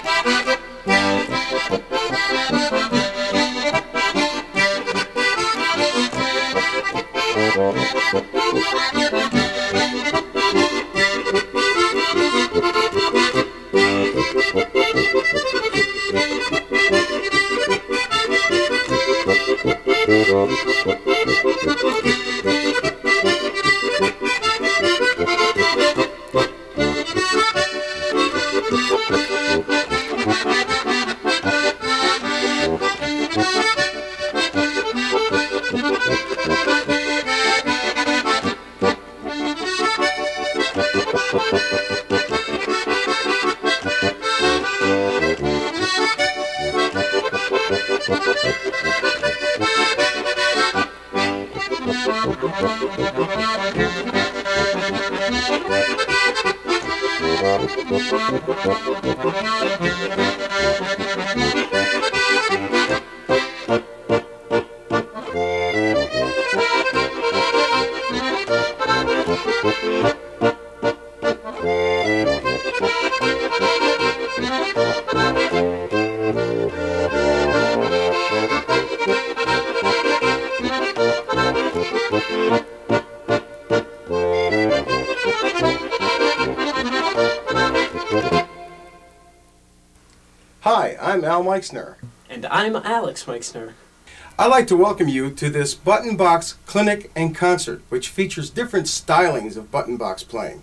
Thank you. Hi, I'm Al Meixner. And I'm Alex Meixner. I'd like to welcome you to this Button Box Clinic and Concert, which features different stylings of button box playing.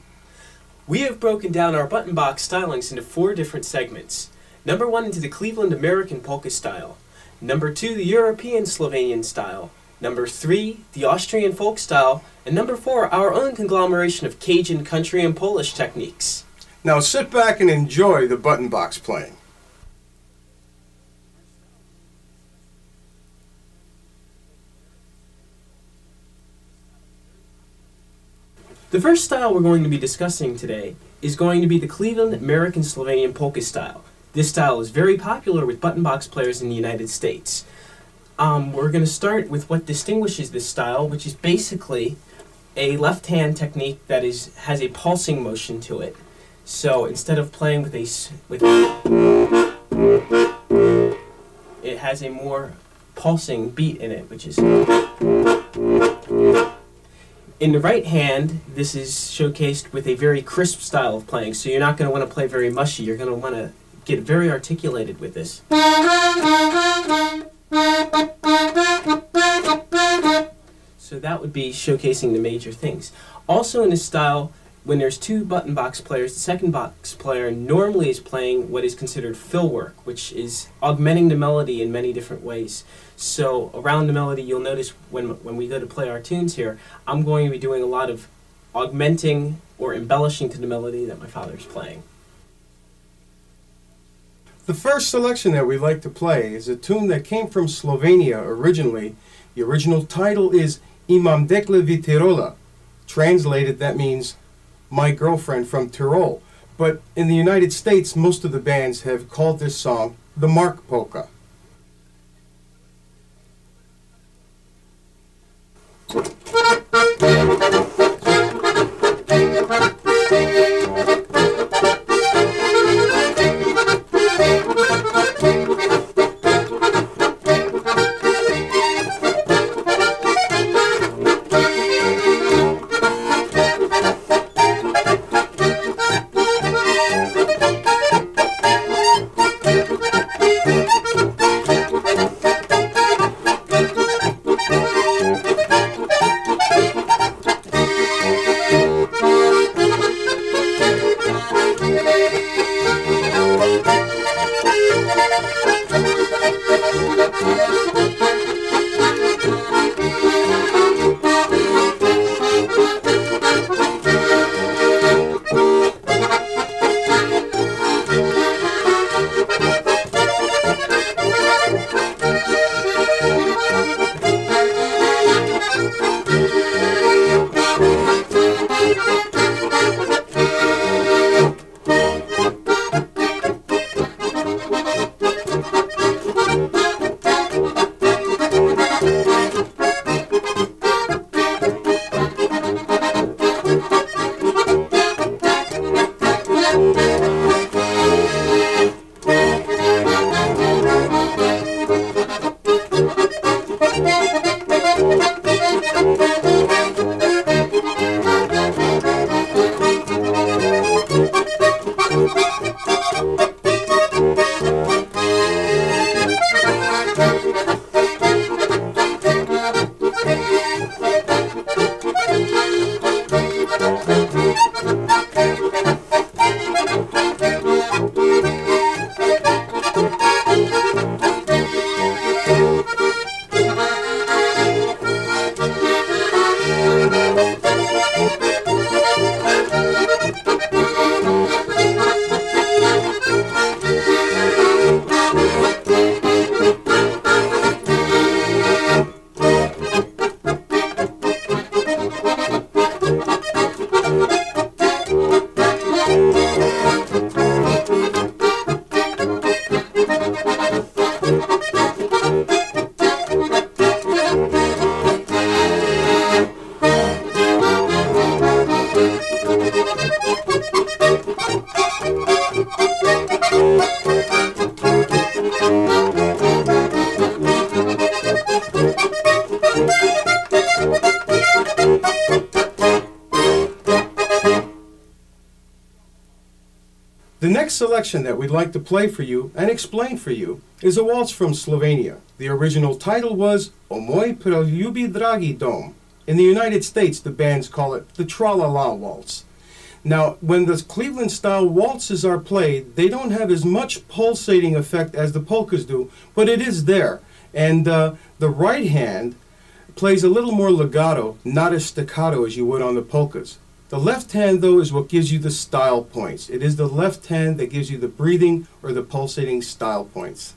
We have broken down our button box stylings into four different segments. Number one into the Cleveland American polka style. Number two, the European Slovenian style. Number three, the Austrian folk style. And number four, our own conglomeration of Cajun, country, and Polish techniques. Now sit back and enjoy the button box playing. The first style we're going to be discussing today is going to be the Cleveland American Slovenian polka style. This style is very popular with button box players in the United States. Um, we're going to start with what distinguishes this style, which is basically a left hand technique that is has a pulsing motion to it. So instead of playing with a with it has a more pulsing beat in it, which is in the right hand, this is showcased with a very crisp style of playing. So you're not going to want to play very mushy. You're going to want to get very articulated with this. So that would be showcasing the major things. Also in this style, when there's two button box players, the second box player normally is playing what is considered fill work, which is augmenting the melody in many different ways. So around the melody, you'll notice when, when we go to play our tunes here, I'm going to be doing a lot of augmenting or embellishing to the melody that my father's playing. The first selection that we like to play is a tune that came from Slovenia originally. The original title is Imam Dekle Vitirola. Translated, that means my Girlfriend from Tyrol. But in the United States, most of the bands have called this song the Mark Polka. The next selection that we'd like to play for you and explain for you is a waltz from Slovenia. The original title was O moj preljubi dragi dom. In the United States, the bands call it the Tra-La-La Waltz. Now, when the Cleveland style waltzes are played, they don't have as much pulsating effect as the polkas do, but it is there. And uh, the right hand plays a little more legato, not as staccato as you would on the polkas. The left hand, though, is what gives you the style points. It is the left hand that gives you the breathing or the pulsating style points.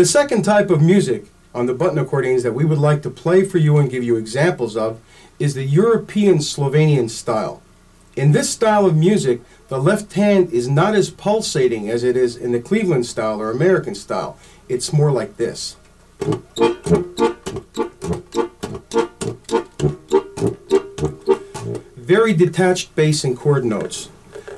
The second type of music on the button accordions that we would like to play for you and give you examples of is the European Slovenian style. In this style of music, the left hand is not as pulsating as it is in the Cleveland style or American style. It's more like this. Very detached bass and chord notes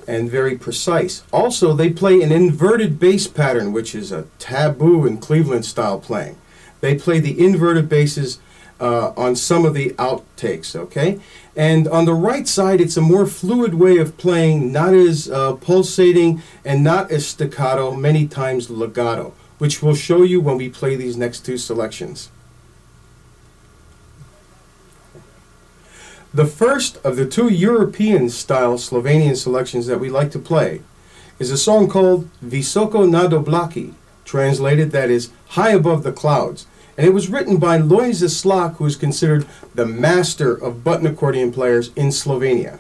and very precise. Also, they play an inverted bass pattern, which is a taboo in Cleveland style playing. They play the inverted basses uh, on some of the outtakes, okay? And on the right side, it's a more fluid way of playing, not as uh, pulsating and not as staccato, many times legato, which we'll show you when we play these next two selections. The first of the two European style Slovenian selections that we like to play is a song called Visoko nad oblaki, translated that is high above the clouds. And it was written by Lojze Slak, who is considered the master of button accordion players in Slovenia.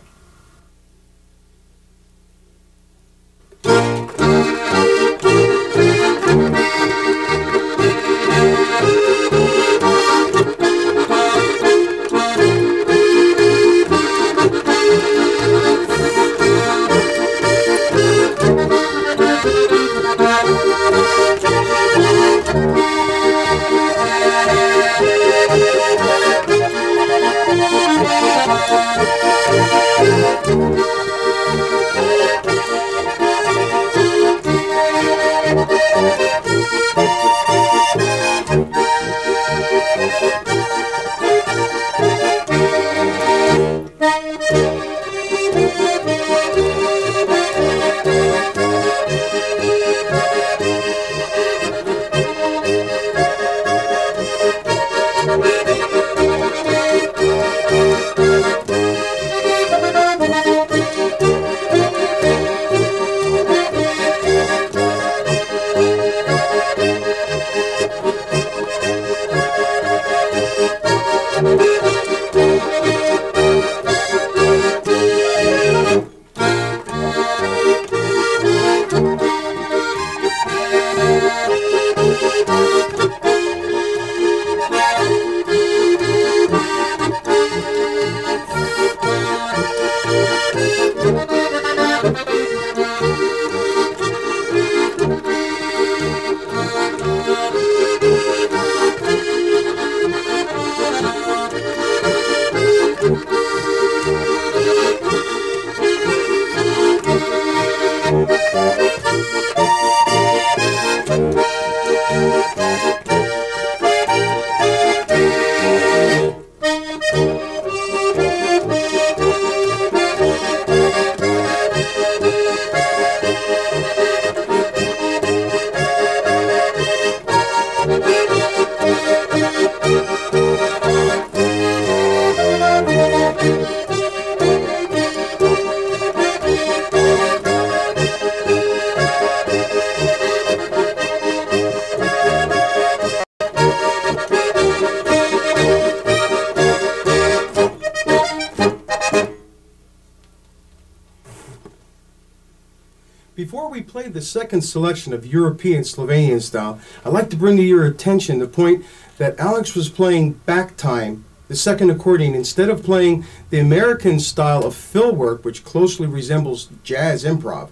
Second selection of European Slovenian style, I'd like to bring to your attention the point that Alex was playing back time, the second accordion, instead of playing the American style of fill work, which closely resembles jazz improv.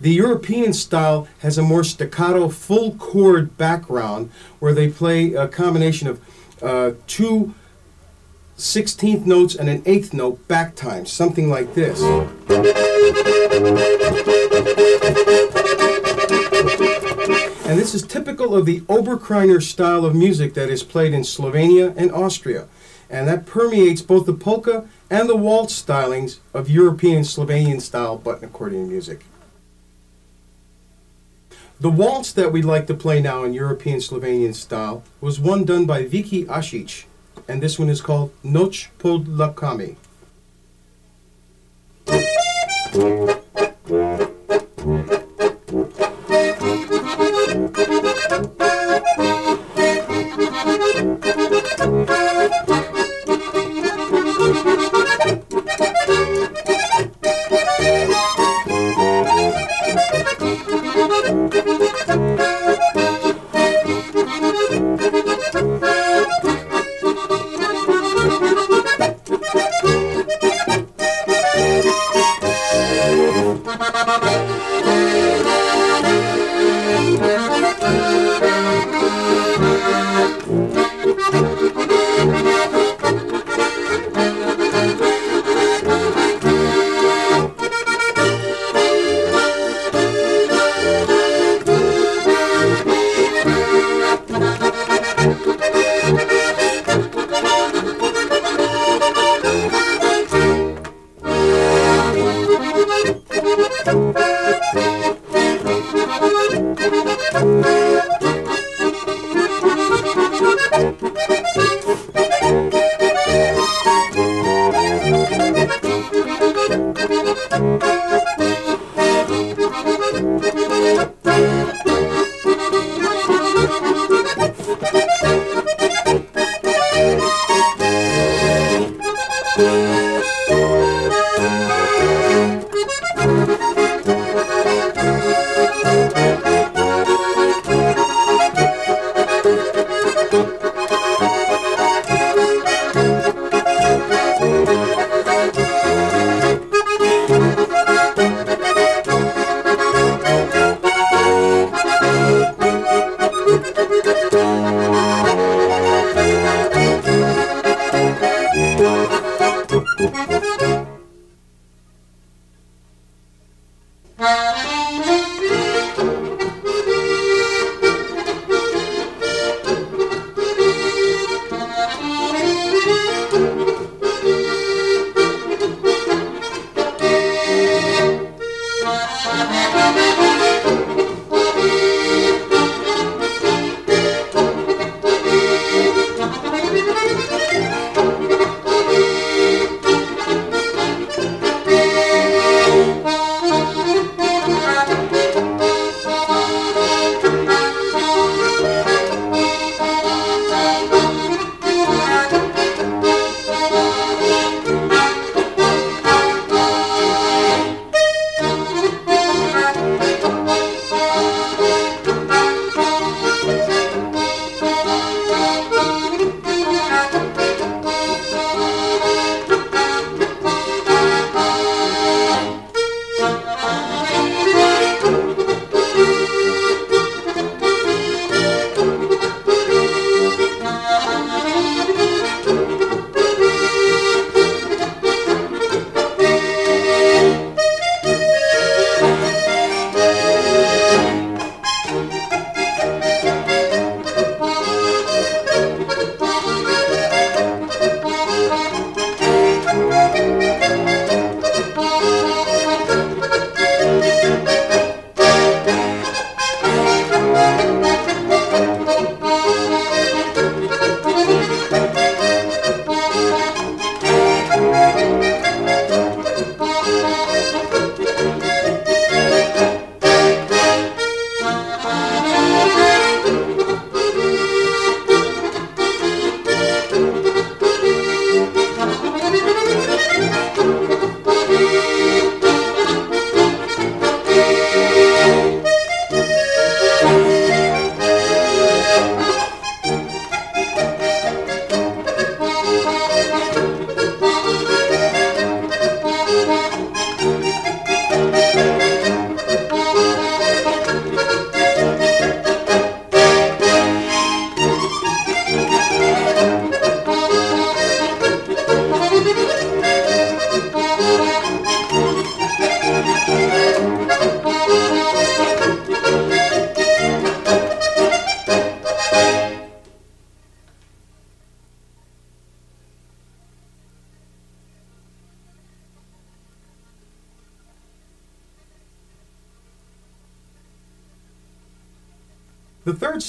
The European style has a more staccato, full chord background where they play a combination of uh, two 16th notes and an eighth note back time, something like this. And this is typical of the Oberkreiner style of music that is played in Slovenia and Austria. And that permeates both the polka and the waltz stylings of European Slovenian style button accordion music. The waltz that we'd like to play now in European Slovenian style was one done by Viki Asic, and this one is called Noč pod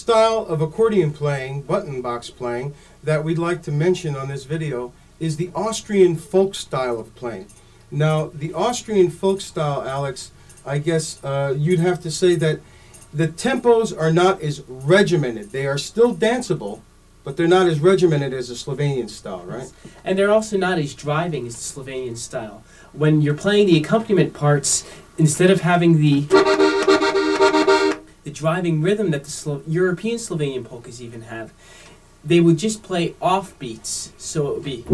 Style of accordion playing, button box playing, that we'd like to mention on this video is the Austrian folk style of playing. Now, the Austrian folk style, Alex, I guess uh, you'd have to say that the tempos are not as regimented. They are still danceable, but they're not as regimented as the Slovenian style, right? And they're also not as driving as the Slovenian style. When you're playing the accompaniment parts, instead of having the the driving rhythm that the Slo- European Slovenian polkas even have, they would just play off beats. So it would be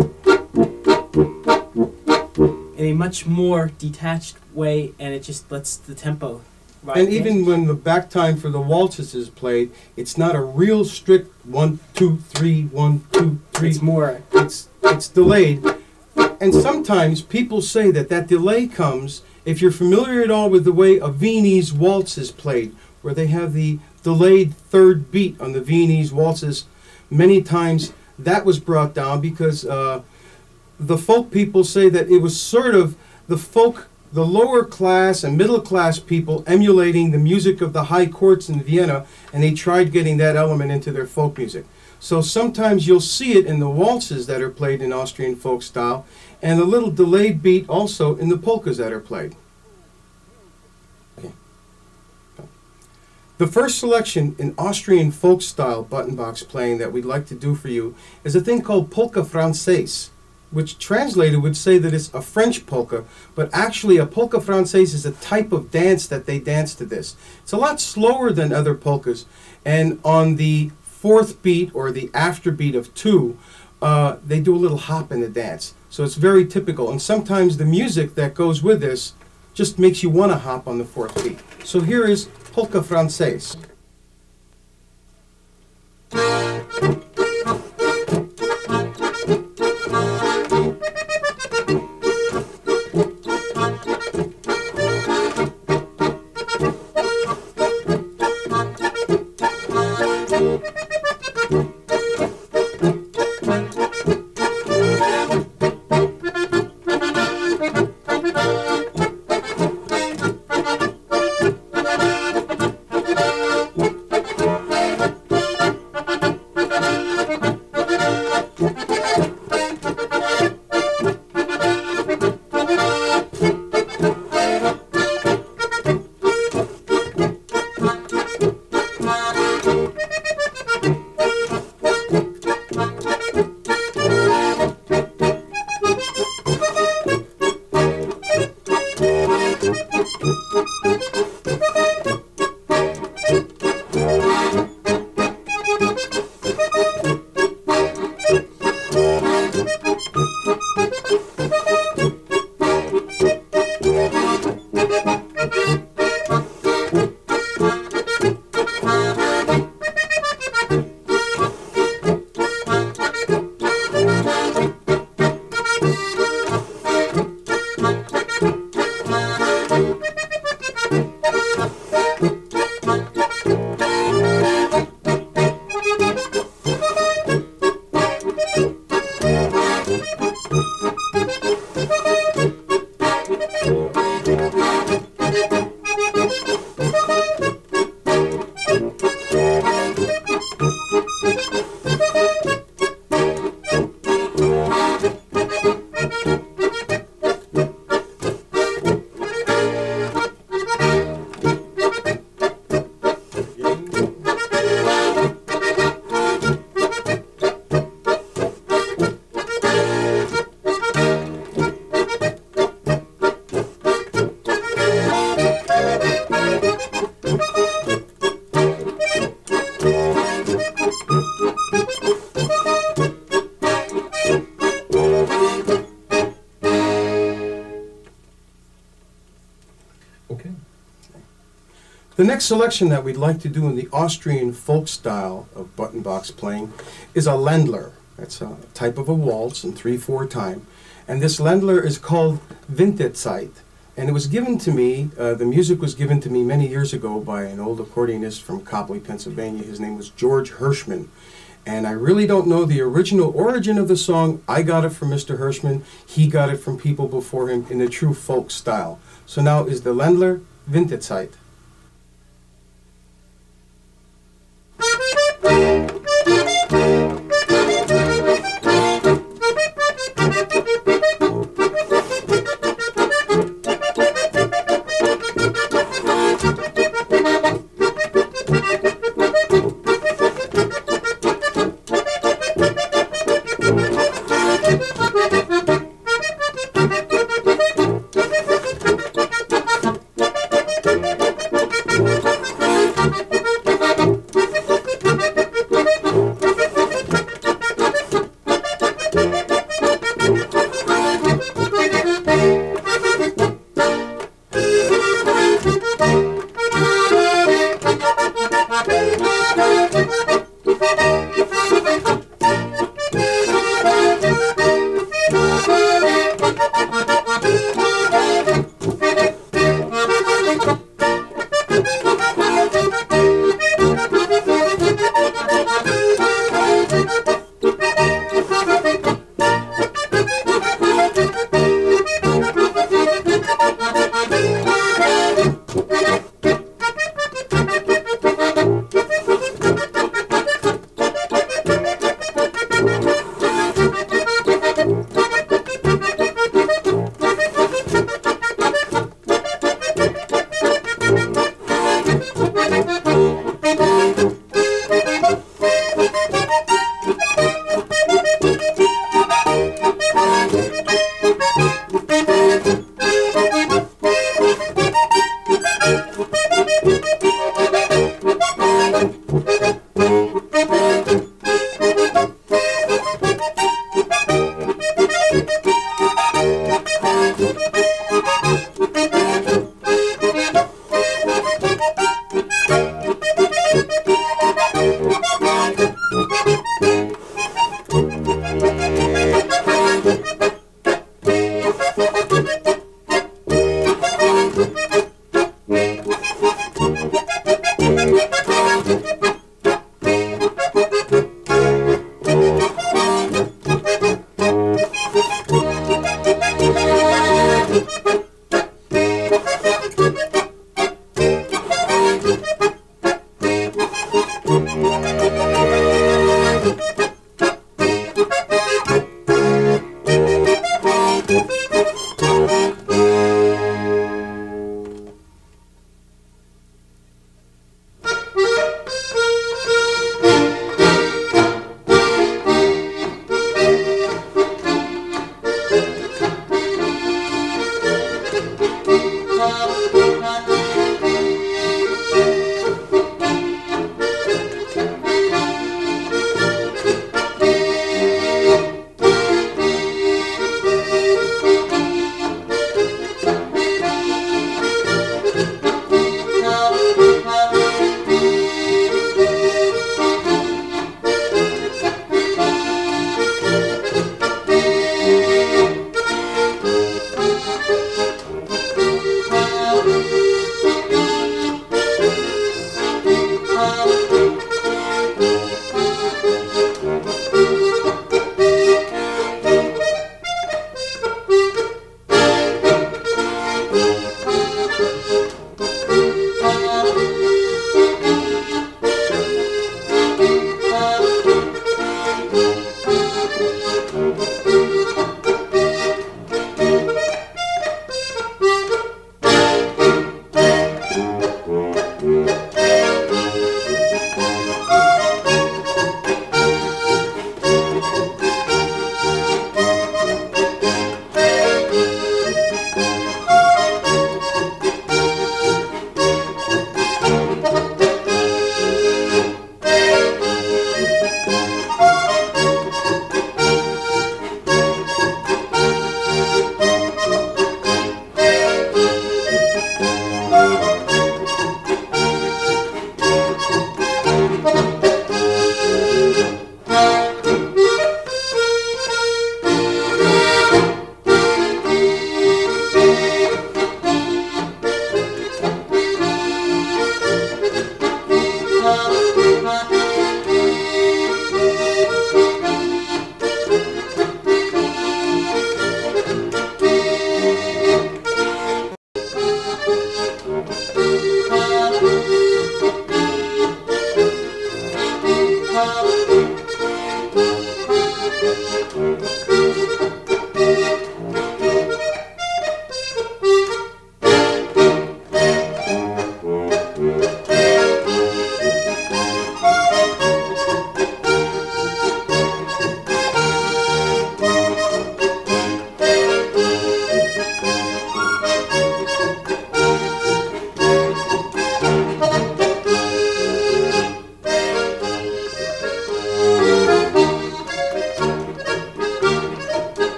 in a much more detached way, and it just lets the tempo. ride And even when the back time for the waltzes is played, it's not a real strict one, two, three, one, two, three. It's more. It's it's delayed, and sometimes people say that that delay comes if you're familiar at all with the way a Viennese waltz is played, where they have the delayed third beat on the Viennese waltzes. Many times that was brought down because uh, the folk people say that it was sort of the folk, the lower class and middle class people emulating the music of the high courts in Vienna, and they tried getting that element into their folk music. So sometimes you'll see it in the waltzes that are played in Austrian folk style, and a little delayed beat also in the polkas that are played. The first selection in Austrian folk style button box playing that we'd like to do for you is a thing called polka française, which translated would say that it's a French polka, but actually a polka française is a type of dance that they dance to this. It's a lot slower than other polkas, and on the fourth beat or the after beat of two, uh, they do a little hop in the dance. So it's very typical. And sometimes the music that goes with this just makes you want to hop on the fourth beat. So here is Polka Française. The next selection that we'd like to do in the Austrian folk style of button box playing is a Ländler. That's a type of a waltz in 3-4 time. And this Ländler is called Winterzeit. And it was given to me, uh, the music was given to me many years ago by an old accordionist from Coplay, Pennsylvania. His name was George Hirschman. And I really don't know the original origin of the song. I got it from Mr. Hirschman. He got it from people before him in the true folk style. So now is the Ländler Winterzeit.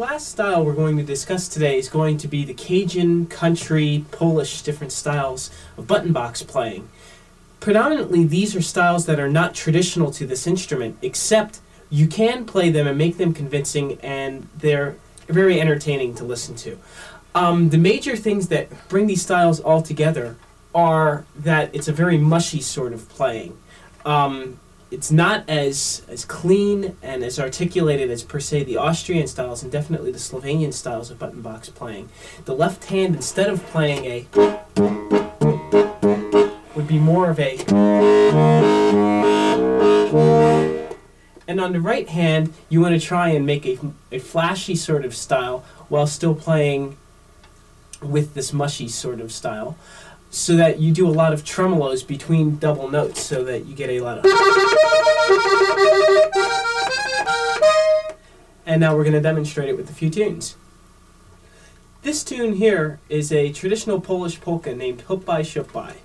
Last style we're going to discuss today is going to be the Cajun, country, Polish different styles of button box playing. Predominantly, these are styles that are not traditional to this instrument, except you can play them and make them convincing, and they're very entertaining to listen to. Um, the major things that bring these styles all together are that it's a very mushy sort of playing. Um, it's not as as clean and as articulated as per se the Austrian styles and definitely the Slovenian styles of button box playing. The left hand, instead of playing a, would be more of a. And on the right hand, you want to try and make a, a flashy sort of style while still playing with this mushy sort of style so that you do a lot of tremolos between double notes so that you get a lot of and now we're going to demonstrate it with a few tunes this tune here is a traditional Polish polka named Hupaj Siupaj.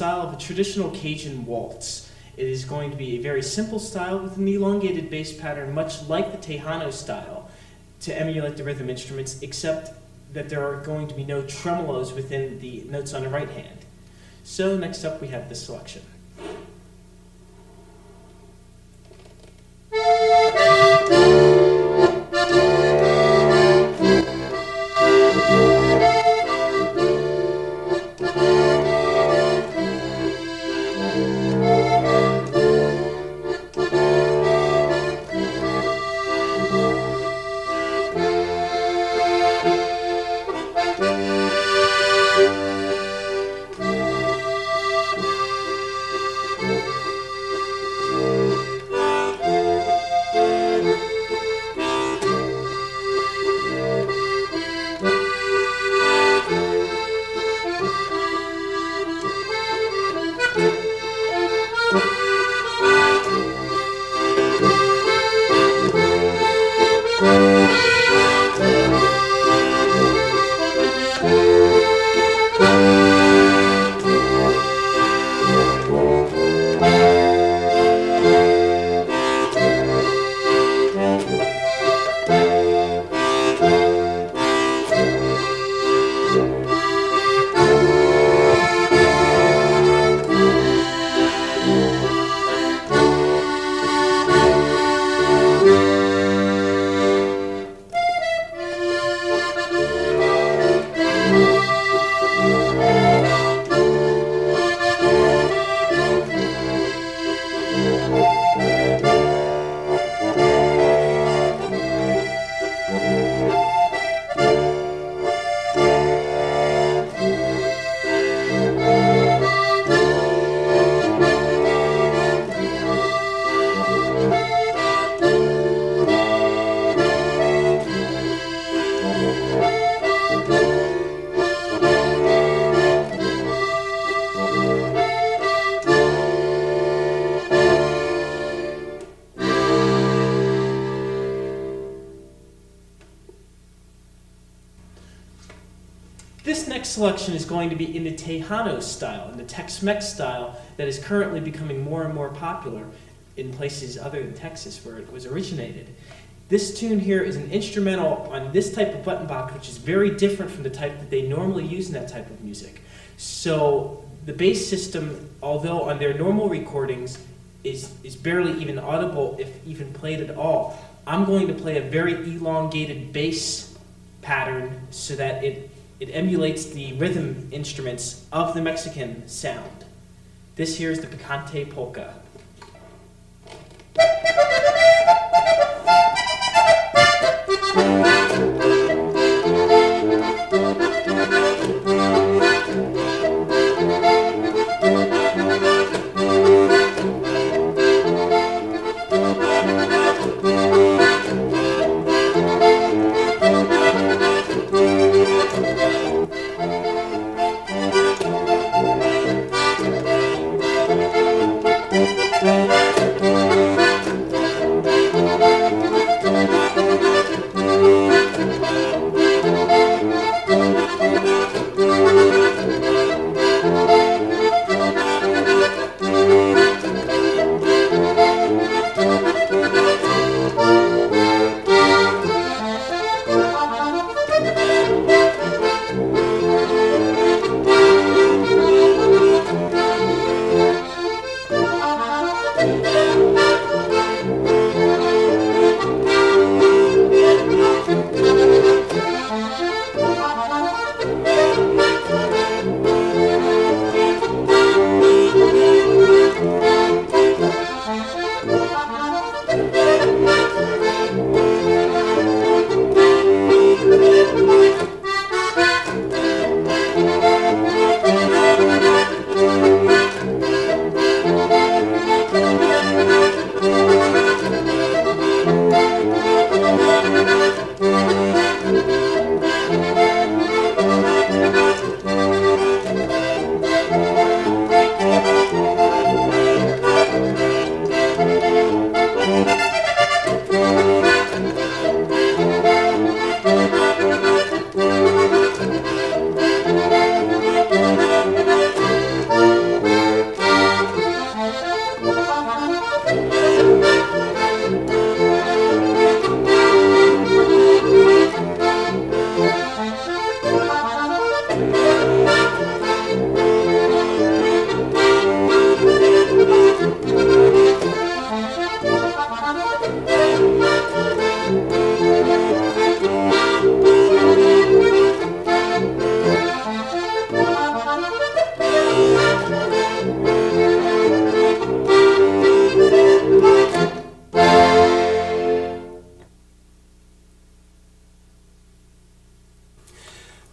Style of a traditional Cajun waltz. It is going to be a very simple style with an elongated bass pattern, much like the Tejano style, to emulate the rhythm instruments, except that there are going to be no tremolos within the notes on the right hand. So next up we have the selection. Going to be in the Tejano style, in the Tex-Mex style that is currently becoming more and more popular in places other than Texas where it was originated. This tune here is an instrumental on this type of button box, which is very different from the type that they normally use in that type of music. So the bass system, although on their normal recordings, is, is barely even audible if even played at all. I'm going to play a very elongated bass pattern so that it, it emulates the rhythm instruments of the Mexican sound. This here is the Picante Polka.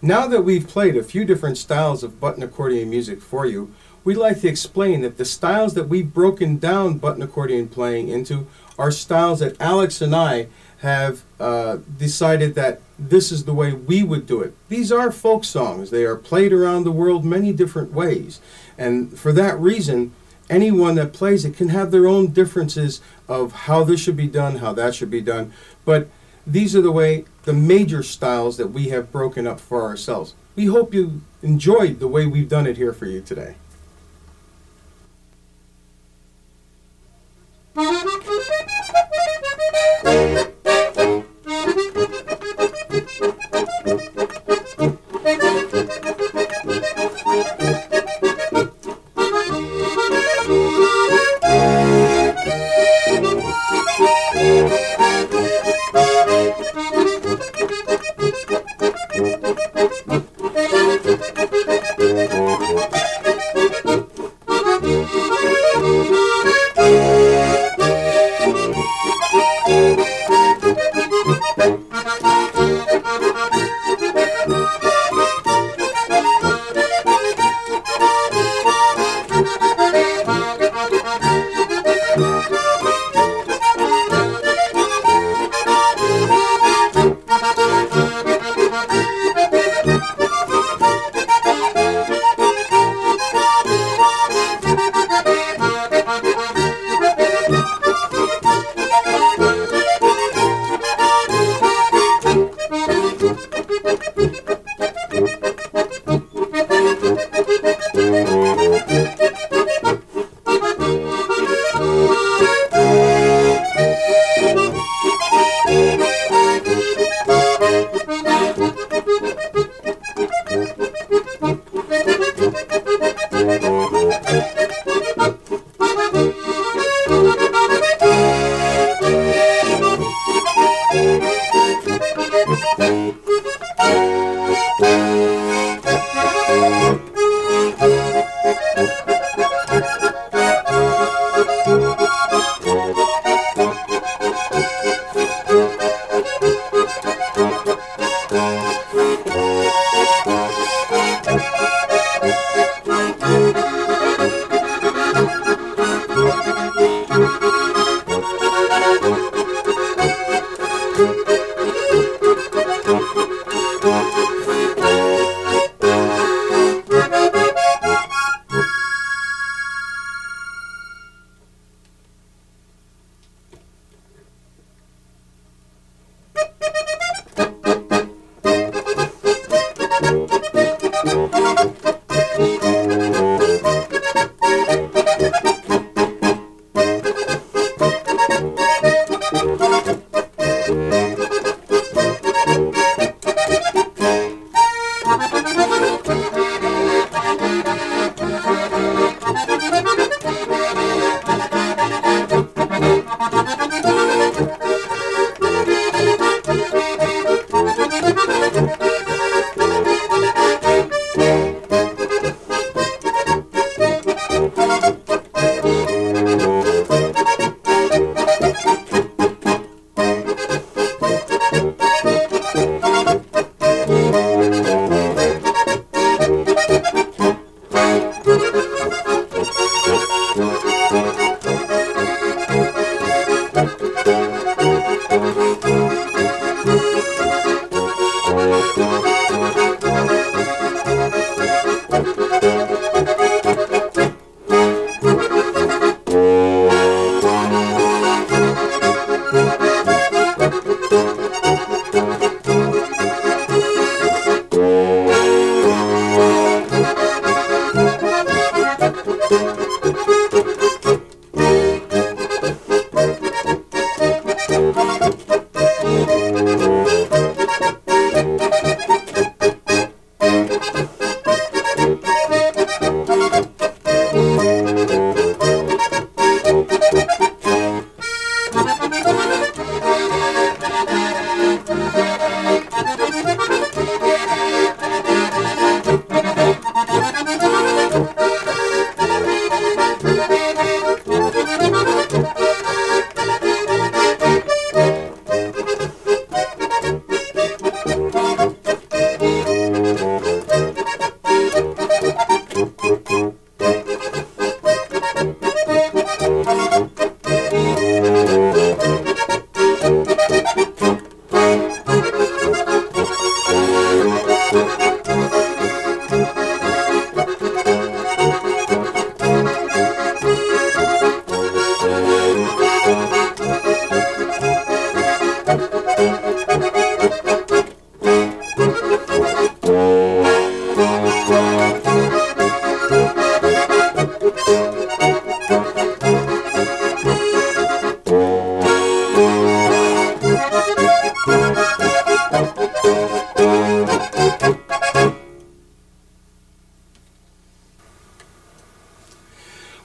Now that we've played a few different styles of button accordion music for you, we'd like to explain that the styles that we've broken down button accordion playing into are styles that Alex and I have uh, decided that this is the way we would do it. These are folk songs. They are played around the world many different ways. And for that reason, anyone that plays it can have their own differences of how this should be done, how that should be done. But these are the way the major styles that we have broken up for ourselves. We hope you enjoyed the way we've done it here for you today.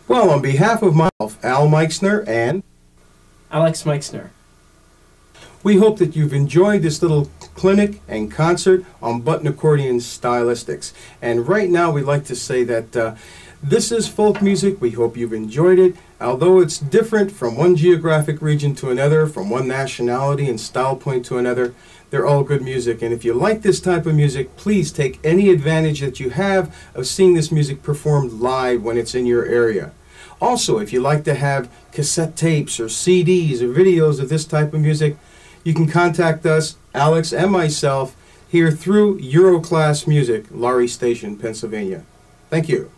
Well, on behalf of myself, Al Meixner, and Alex Meixner. we hope that you've enjoyed this little clinic and concert on button accordion stylistics. And right now, we'd like to say that uh, this is folk music. We hope you've enjoyed it. Although it's different from one geographic region to another, from one nationality and style point to another, they're all good music. And if you like this type of music, please take any advantage that you have of seeing this music performed live when it's in your area. Also, if you like to have cassette tapes or CDs or videos of this type of music, you can contact us, Alex and myself, here through Euroclass Music, Laurys Station, Pennsylvania. Thank you.